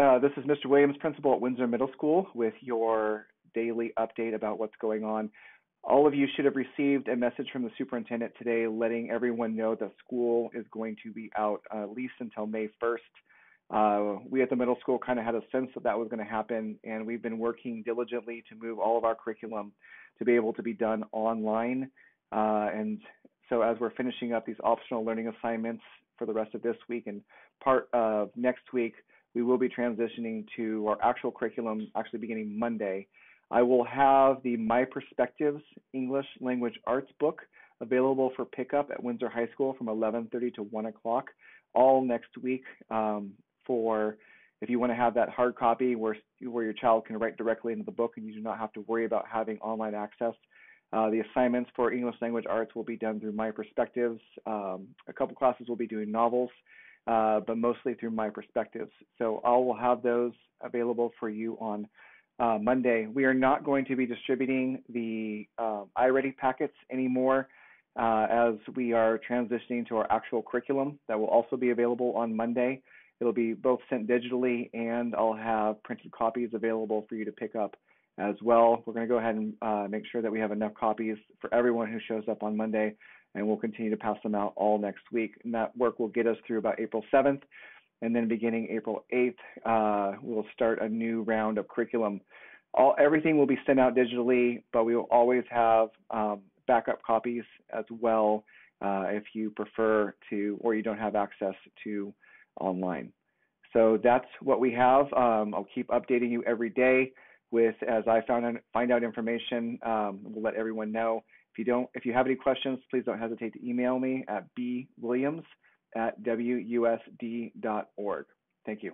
Uh, this is Mr. Williams, principal at Windsor Middle School, with your daily update about what's going on. All of you should have received a message from the superintendent today letting everyone know that school is going to be out uh, at least until May 1st. Uh, we at the middle school kind of had a sense that that was going to happen, and we've been working diligently to move all of our curriculum to be able to be done online. Uh, and so, as we're finishing up these optional learning assignments for the rest of this week and part of next week, we will be transitioning to our actual curriculum actually beginning Monday. I will have the My Perspectives English Language Arts book available for pickup at Windsor High School from 11:30 to 1 o'clock all next week. Um, for if you want to have that hard copy where where your child can write directly into the book and you do not have to worry about having online access. Uh, the assignments for English language arts will be done through My Perspectives. Um, a couple classes will be doing novels, uh, but mostly through My Perspectives. So I will have those available for you on uh, Monday. We are not going to be distributing the uh, iReady packets anymore uh, as we are transitioning to our actual curriculum that will also be available on Monday. It'll be both sent digitally and I'll have printed copies available for you to pick up as well. We're going to go ahead and uh, make sure that we have enough copies for everyone who shows up on Monday, and we'll continue to pass them out all next week. And that work will get us through about April 7th, and then beginning April 8th, uh, we'll start a new round of curriculum. All everything will be sent out digitally, but we will always have um, backup copies as well uh, if you prefer to, or you don't have access to online. So that's what we have. Um, I'll keep updating you every day with as I found find out information. Um, we'll let everyone know. If you don't, if you have any questions, please don't hesitate to email me at bwilliams at wusd.org. Thank you.